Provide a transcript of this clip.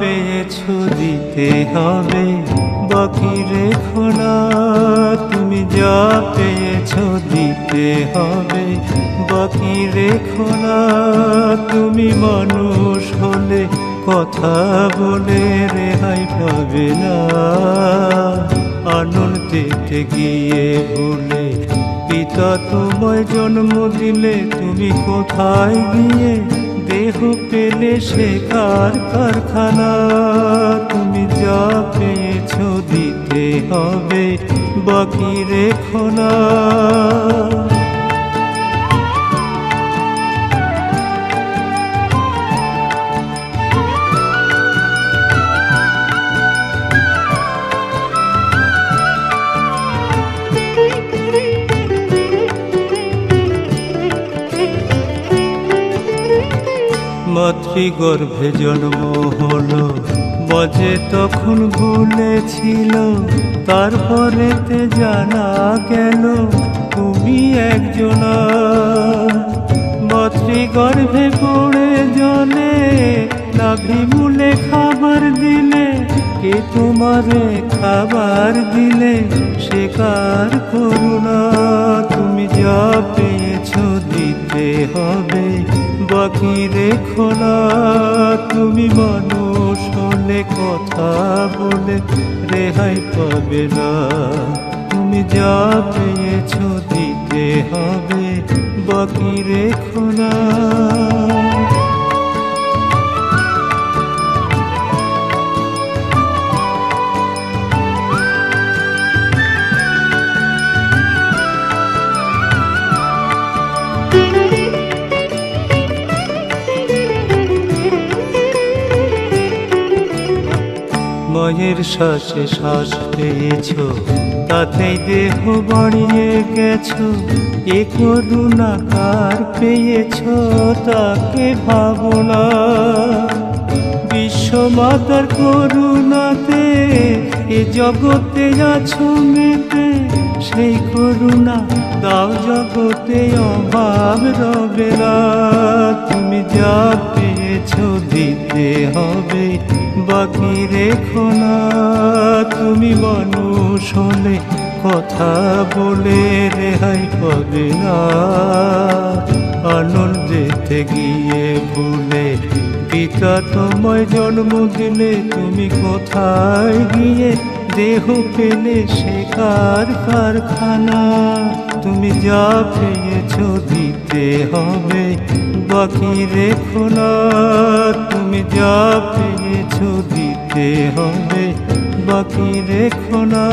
পেয়েছ দিতে হবে। বাকি রেখো না, তুমি যা পেয়েছ দিতে হবে। বাকি রেখো না, তুমি মানুষ হলে কথা বলে রেহাই পাবে না। আনন্দেতে গিয়ে ভুলে পিতা তোমায় জন্ম দিলে তুমি কোথায় গিয়ে দেহ পেলে সে কার কারখানা? তুমি যা পেয়েছ দিতে হবে বাকি রেখো না। মাতৃগর্ভে জন্ম হলো। বজে তখন ভুলেছিল তারপরেতে জানা গেল, তুমি একজনা। মাতৃগর্ভে পড়ে জলে, নাভি মূলে খাবার দিলে, কে তোমারে খাবার দিলে, সে কার করুণা? তুমি মানুষ হলে কথা বলে রেহাই পাবে না। তুমি যা পেয়েছ দিতে হবে বাকি রেখো না। মায়ের শ্বাসে শ্বাস পেয়েছ। তাতেই দেহ বাড়িয়ে গেছ। এ করুণা কার পেয়েছ তাকে ভাবনা। বিশ্বমাতার করুণাতে এ জগতে আছো মেতে। সেই করুণা দাও জগতে অভাব রবে না। তুমি যা পেয়েছ রেখো না, তুমি মানুষ হলে কথা বলে রেহাই পাবে না। আনন্দেতে গিয়ে ভুলে পিতা তোমায় জন্ম দিলে তুমি কোথায় গিয়ে দেহ পেলে শেখার কারখানা? তুমি যা পেয়েছ দিতে হবে, বাকি রেখো না। তুমি যা পেয়েছ দিতে হবে বাকি রেখো না।